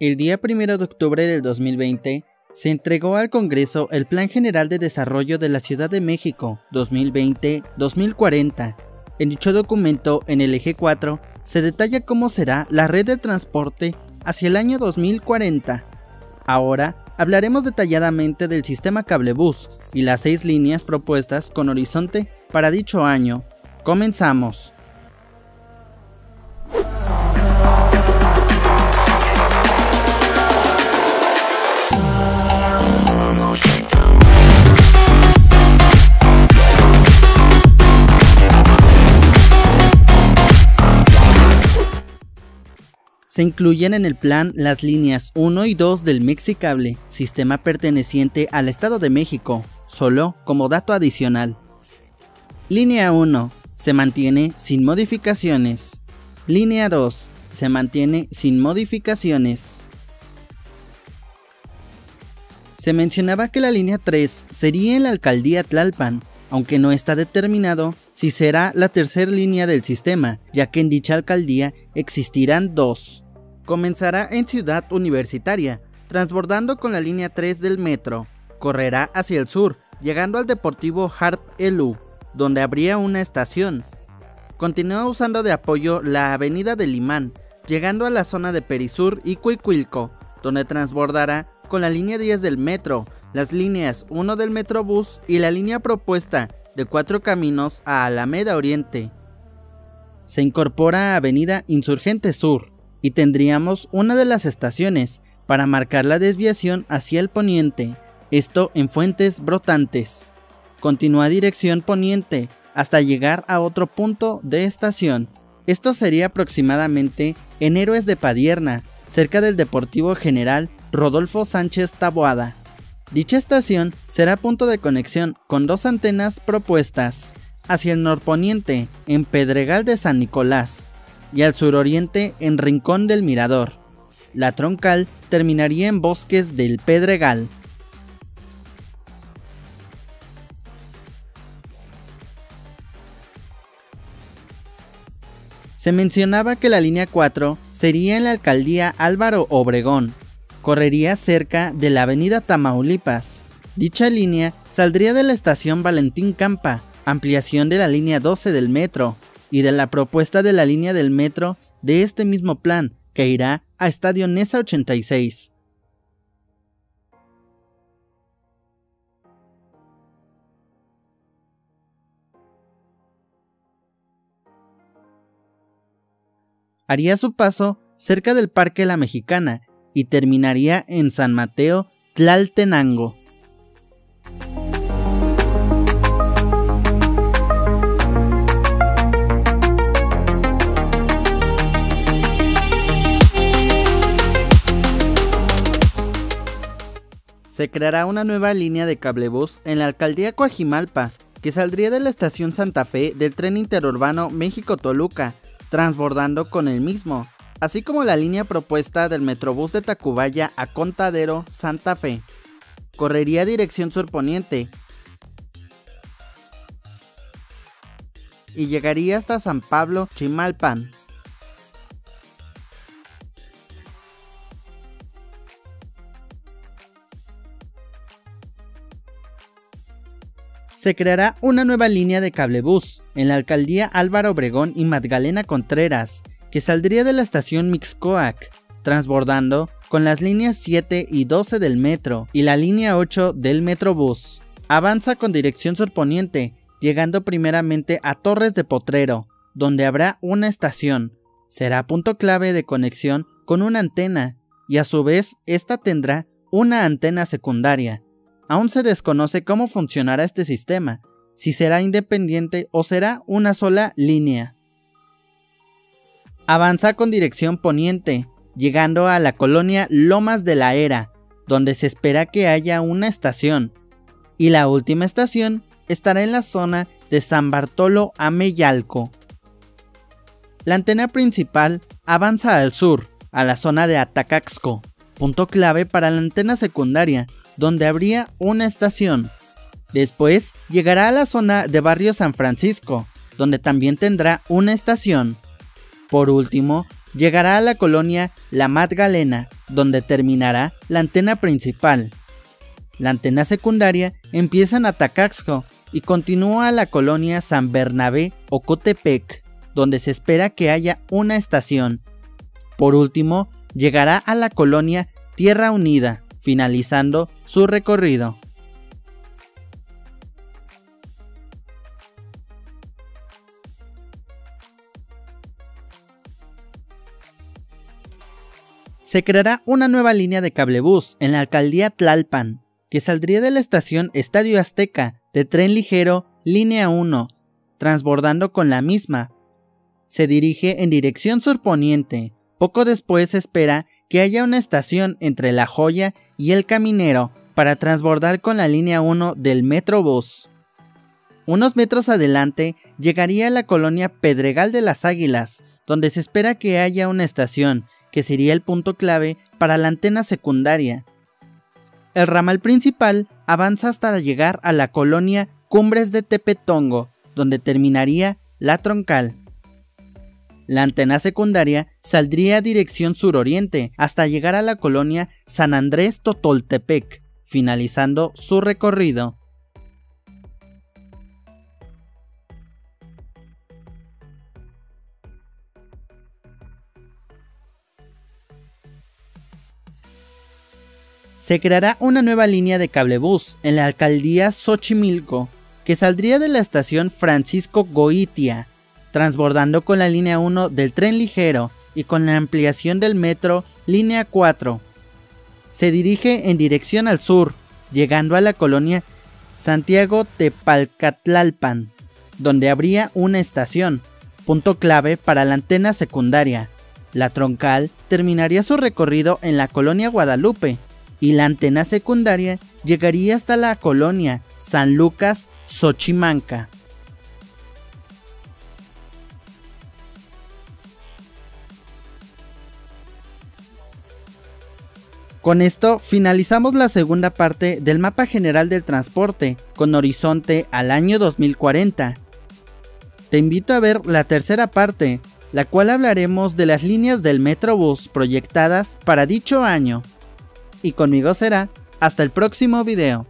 El día 1 de octubre del 2020 se entregó al Congreso el Plan General de Desarrollo de la Ciudad de México 2020-2040. En dicho documento, en el eje 4, se detalla cómo será la red de transporte hacia el año 2040. Ahora hablaremos detalladamente del sistema cablebús y las seis líneas propuestas con horizonte para dicho año. Comenzamos. Se incluyen en el plan las líneas 1 y 2 del Mexicable, sistema perteneciente al Estado de México, solo como dato adicional. Línea 1 se mantiene sin modificaciones. Línea 2 se mantiene sin modificaciones. Se mencionaba que la línea 3 sería en la alcaldía Tlalpan, aunque no está determinado si será la tercera línea del sistema, ya que en dicha alcaldía existirán dos. Comenzará en Ciudad Universitaria, transbordando con la línea 3 del metro. Correrá hacia el sur, llegando al Deportivo Harp Elu, donde habría una estación. Continúa usando de apoyo la avenida del Imán, llegando a la zona de Perisur y Cuicuilco, donde transbordará con la línea 10 del metro, las líneas 1 del Metrobús y la línea propuesta de cuatro caminos a Alameda Oriente. Se incorpora a Avenida Insurgente Sur y tendríamos una de las estaciones para marcar la desviación hacia el poniente, esto en fuentes brotantes. Continúa dirección poniente hasta llegar a otro punto de estación. Esto sería aproximadamente en Héroes de Padierna, cerca del Deportivo General Rodolfo Sánchez Taboada. Dicha estación será punto de conexión con dos antenas propuestas, hacia el norponiente en Pedregal de San Nicolás y al suroriente en Rincón del Mirador. La troncal terminaría en Bosques del Pedregal. Se mencionaba que la línea 4 sería en la alcaldía Álvaro Obregón, correría cerca de la avenida Tamaulipas. Dicha línea saldría de la estación Valentín Campa, ampliación de la línea 12 del metro, y de la propuesta de la línea del metro de este mismo plan, que irá a Estadio Nesa 86. Haría su paso cerca del Parque La Mexicana y terminaría en San Mateo, Tlaltenango. Se creará una nueva línea de cablebús en la alcaldía Coajimalpa, que saldría de la estación Santa Fe del tren interurbano México-Toluca, transbordando con el mismo, así como la línea propuesta del Metrobús de Tacubaya a Contadero, Santa Fe. Correría dirección surponiente y llegaría hasta San Pablo, Chimalpan. Se creará una nueva línea de cablebús en la alcaldía Álvaro Obregón y Magdalena Contreras, que saldría de la estación Mixcoac, transbordando con las líneas 7 y 12 del metro y la línea 8 del Metrobús. Avanza con dirección surponiente, llegando primeramente a Torres de Potrero, donde habrá una estación. Será punto clave de conexión con una antena, y a su vez esta tendrá una antena secundaria. Aún se desconoce cómo funcionará este sistema, si será independiente o será una sola línea. Avanza con dirección poniente, llegando a la colonia Lomas de la Era, donde se espera que haya una estación, y la última estación estará en la zona de San Bartolo Ameyalco. La antena principal avanza al sur, a la zona de Atacaxco, punto clave para la antena secundaria, donde habría una estación. Después llegará a la zona de Barrio San Francisco, donde también tendrá una estación. Por último, llegará a la colonia La Magdalena, donde terminará la antena principal. La antena secundaria empieza en Atacaxco y continúa a la colonia San Bernabé o Cotepec, donde se espera que haya una estación. Por último, llegará a la colonia Tierra Unida, finalizando su recorrido. Se creará una nueva línea de cablebús en la alcaldía Tlalpan, que saldría de la estación Estadio Azteca de tren ligero Línea 1, transbordando con la misma. Se dirige en dirección surponiente. Poco después se espera que haya una estación entre La Joya y El Caminero para transbordar con la línea 1 del Metrobús. Unos metros adelante llegaría a la colonia Pedregal de las Águilas, donde se espera que haya una estación, que sería el punto clave para la antena secundaria. El ramal principal avanza hasta llegar a la colonia Cumbres de Tepetongo, donde terminaría la troncal. La antena secundaria saldría a dirección suroriente hasta llegar a la colonia San Andrés Totoltepec, finalizando su recorrido. se creará una nueva línea de cablebús en la alcaldía Xochimilco, que saldría de la estación Francisco Goitia, transbordando con la línea 1 del tren ligero y con la ampliación del metro línea 4. Se dirige en dirección al sur, llegando a la colonia Santiago Tepalcatlalpan, donde habría una estación, punto clave para la antena secundaria. La troncal terminaría su recorrido en la colonia Guadalupe, y la antena secundaria llegaría hasta la colonia San Lucas, Xochimanca. Con esto finalizamos la segunda parte del mapa general del transporte, con horizonte al año 2040. Te invito a ver la tercera parte, la cual hablaremos de las líneas del Metrobús proyectadas para dicho año y conmigo será hasta el próximo video.